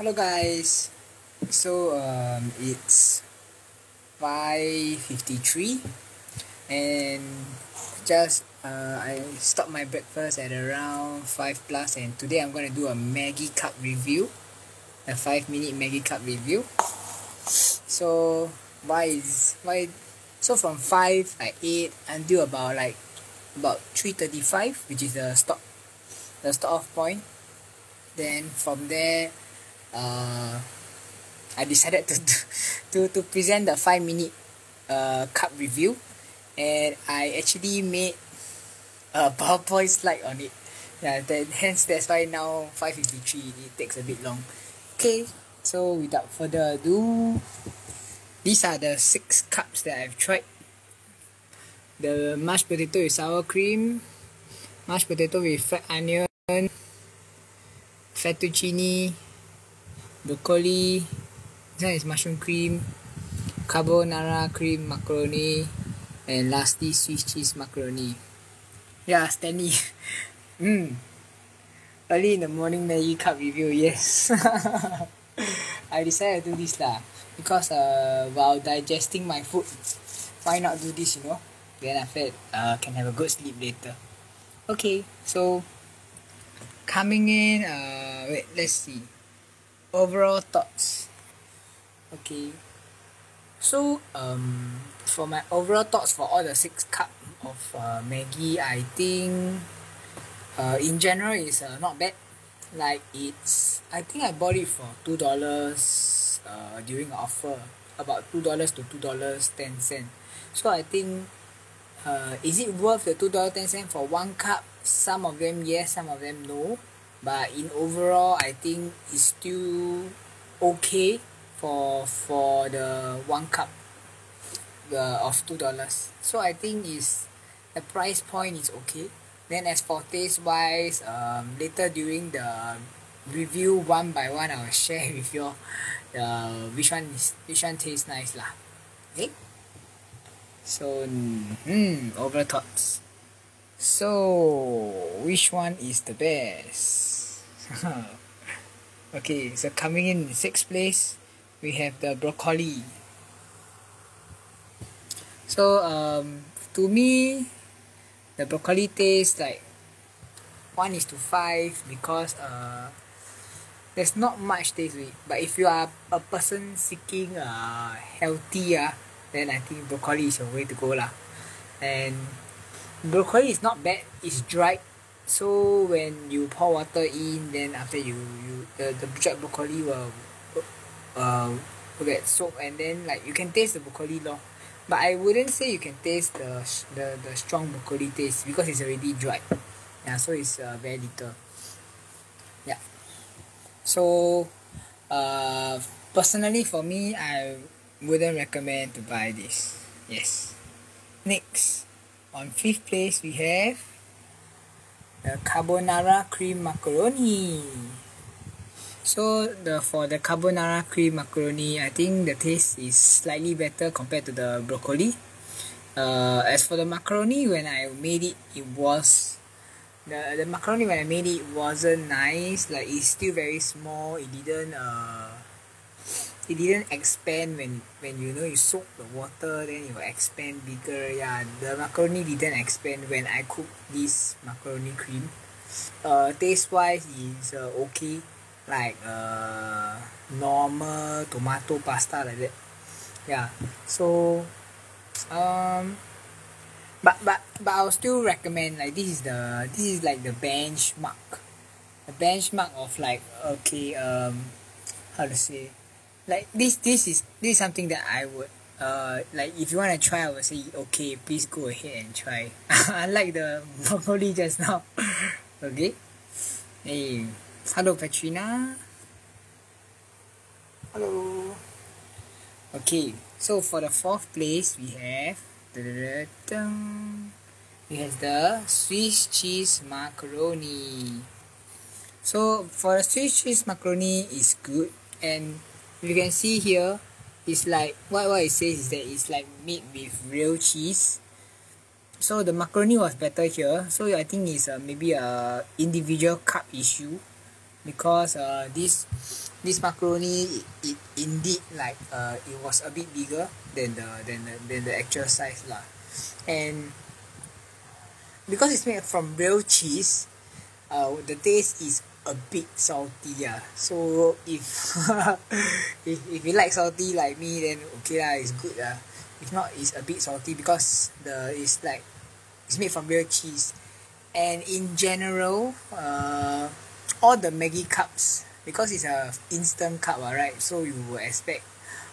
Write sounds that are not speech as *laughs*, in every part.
Hello guys. So um, it's 5:53 and just uh, I stopped my breakfast at around 5 plus and today I'm to do a Maggi cup review. A 5 minute Maggi cup review. So why is why so from 5 I ate until about like about 3:35 which is the stop the stop off point. Then from there uh, I decided to *laughs* to to present the five minute uh, cup review, and I actually made a *laughs* PowerPoint slide on it. Yeah, that hence that's why now five fifty three it takes a bit long. Okay, so without further ado, these are the six cups that I've tried. The mashed potato with sour cream, mashed potato with fried onion, fettuccine, broccoli one is mushroom cream carbonara cream macaroni and lastly swiss cheese macaroni. Yeah Stanley. *laughs* Mm. Early in the morning Maggi cup review yes. *laughs* I decided to do this lah because uh while digesting my food why not do this you know? Then after that uh can have a good sleep later. Okay so coming in uh wait let's see overall thoughts. Okay. So um for my overall thoughts for all the six cup of uh, Maggi I think uh, in general is uh, not bad. Like it's I think I bought it for two dollars uh, during offer. About two dollars to two dollars ten cent. So I think uh, is it worth the two dollar ten cent for one cup? Some of them yes some of them no but in overall I think it's still okay for for the one cup uh, of two dollars. So I think is the price point is okay. Then as for taste wise um, later during the review one by one *laughs* I will share with you uh, which one is which one tastes nice lah. Okay? So hmm over thoughts. So which one is the best *laughs* okay, so coming in sixth place, we have the broccoli. So um, to me, the broccoli tastes like one is to five because uh, there's not much taste with it. But if you are a person seeking uh, healthy, uh, then I think broccoli is your way to go lah. And broccoli is not bad. It's dried so when you pour water in then after you you the the dried broccoli will uh will get soaked and then like you can taste the broccoli lor. But I wouldn't say you can taste the the the strong broccoli taste because it's already dried. Yeah so it's uh, very little. Yeah. So uh personally for me I wouldn't recommend to buy this. Yes. Next. On fifth place we have the carbonara cream macaroni. So the for the carbonara cream macaroni I think the taste is slightly better compared to the broccoli. Uh, as for the macaroni when I made it it was the the macaroni when I made it wasn't nice. Like it's still very small. It didn't uh it didn't expand when when you know you soak the water then it will expand bigger. Yeah the macaroni didn't expand when I cook this macaroni cream. Uh taste wise is uh, okay. Like uh normal tomato pasta like that. Yeah so um but but but I'll still recommend like this is the this is like the benchmark. The benchmark of like okay um how to say like this this is this is something that I would uh like if you want to try I would say okay please go ahead and try. *laughs* Unlike the *laughs* broccoli just now. *laughs* Okay. Hey hello Katrina hello. Okay so for the fourth place we have we have the Swiss cheese macaroni. So for the Swiss cheese macaroni is good and you can see here it's like what what it says is that it's like made with real cheese. So the macaroni was better here. So I think it's uh, maybe a individual cup issue because uh, this this macaroni it, it indeed like uh it was a bit bigger than the than the, than the actual size lah. And because it's made from real cheese uh the taste is a bit salty yeah. So if *laughs* if, if you like salty like me then okay lah it's good lah. If not it's a bit salty because the it's like it's made from real cheese. And in general uh all the Maggi cups because it's a instant cup uh, right? So you will expect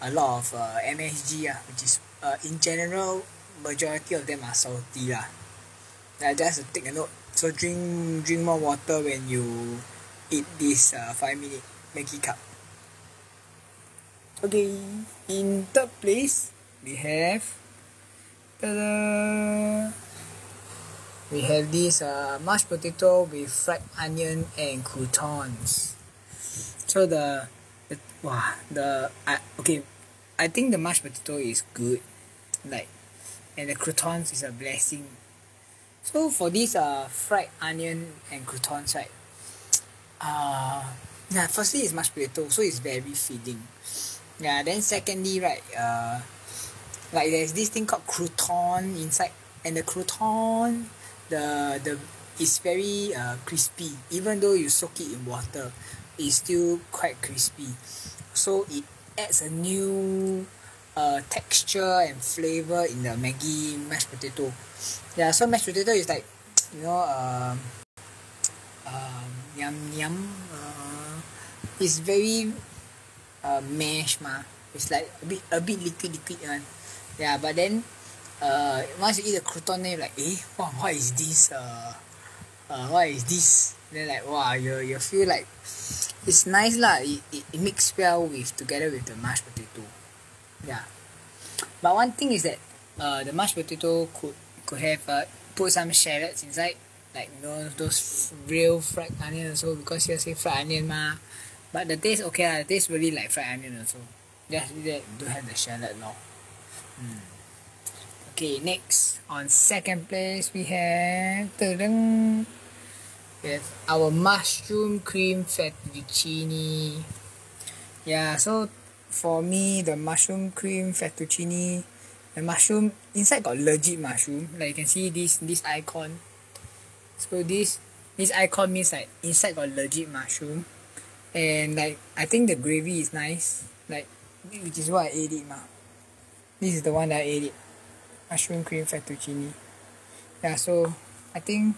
a lot of uh, MSG uh, which is uh, in general majority of them are salty lah. Uh, just take a note so drink drink more water when you eat this uh, 5 minute Maggi cup. Okay in third place we have ta-da! we have this uh, mashed potato with fried onion and croutons. So the, the wow the I, okay I think the mashed potato is good like and the croutons is a blessing so for this uh fried onion and croutons right *tsk* uh yeah firstly it's mashed potato so it's very filling. Yeah then secondly right uh like there's this thing called crouton inside and the crouton the the is very uh, crispy. Even though you soak it in water it's still quite crispy. So it adds a new uh, texture and flavor in the Maggi mashed potato. Yeah so mashed potato is like you know um, um, yum yum uh, it's very uh, mash ma. It's like a bit a bit liquid liquid one. Yeah but then uh, once you eat the crouton then you're like eh wow, what is this uh, uh, what is this? Then like wow you, you feel like it's nice lah. It, it, it mix well with together with the mashed potato yeah. But one thing is that uh, the mashed potato could could have uh, put some shallots inside like you know those real fried onion also because you say fried onion ma but the taste okay lah the taste really like fried onion also. Just that don't have the shallot lor mm. Okay, next. On second place we have we have our mushroom cream fettuccine. Yeah, so for me the mushroom cream fettuccine, the mushroom inside got legit mushroom. Like you can see this this icon. So this this icon means like inside got legit mushroom, and like I think the gravy is nice. Like which is why I ate it ma. This is the one that I ate it mushroom cream fettuccine yeah so I think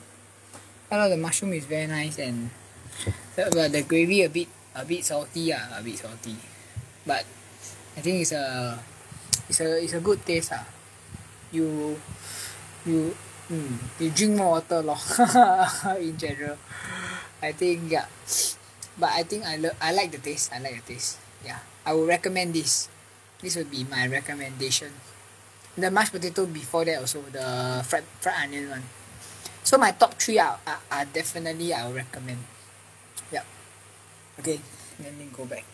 a lot of the mushroom is very nice and but the gravy a bit a bit salty ah a bit salty but I think it's a it's a it's a good taste ah. You you mm, you drink more water lor *laughs* in general. I think yeah. But I think I love I like the taste I like the taste yeah. I would recommend this. This would be my recommendation. The mashed potato before that also the fried fried onion one. So my top three are, are, are definitely I would recommend. Yeah. Okay let me go back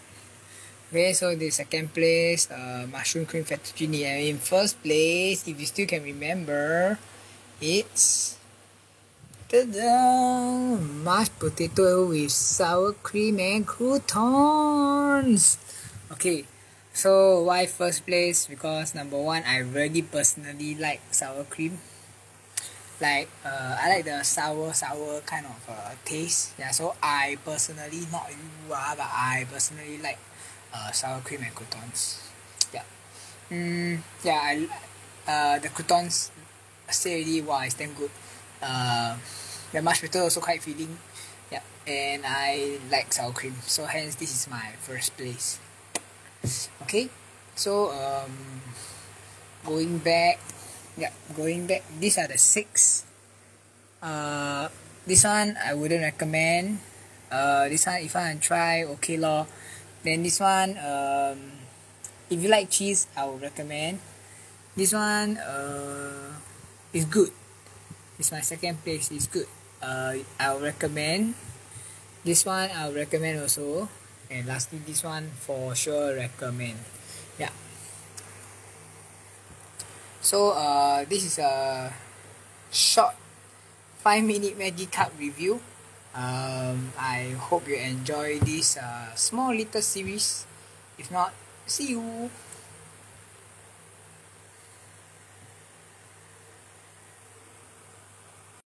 okay so the second place uh, mushroom cream fettuccine and in first place if you still can remember it's! Mashed potato with sour cream and croutons. Okay, so why first place? Because number one, I really personally like sour cream. Like uh, I like the sour sour kind of uh, taste. Yeah, so I personally not you ah, but I personally like uh, sour cream and croutons. Yeah. Mm, yeah, I uh, the croutons I say already wow it's damn good. Uh, the mashed potato also quite filling. Yeah, and I like sour cream. So hence this is my first place okay so um going back yeah going back these are the six uh this one I wouldn't recommend uh this one if I try okay lor then this one um if you like cheese I would recommend. This one uh is good. It's my second place it's good. Uh I'll recommend this one I'll recommend also. And lastly this one for sure recommend. Yeah. So uh this is a short 5 minute Maggi cup review Um, I hope you enjoy this uh, small little series. If not, see you.